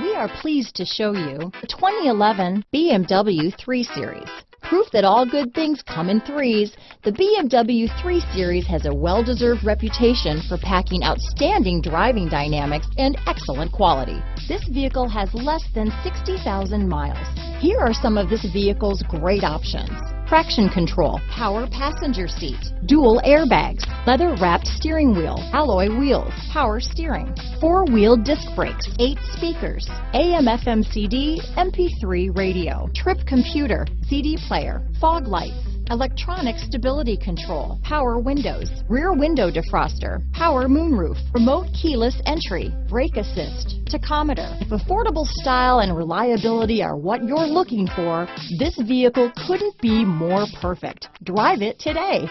We are pleased to show you the 2011 BMW 3 Series. Proof that all good things come in threes, the BMW 3 Series has a well-deserved reputation for packing outstanding driving dynamics and excellent quality. This vehicle has less than 60,000 miles. Here are some of this vehicle's great options traction control, power passenger seat, dual airbags, leather wrapped steering wheel, alloy wheels, power steering, four wheel disc brakes, eight speakers, AM FM CD, MP3 radio, trip computer, CD player, fog lights, electronic stability control, power windows, rear window defroster, power moonroof, remote keyless entry, brake assist, tachometer. If affordable style and reliability are what you're looking for, this vehicle couldn't be more perfect. Drive it today.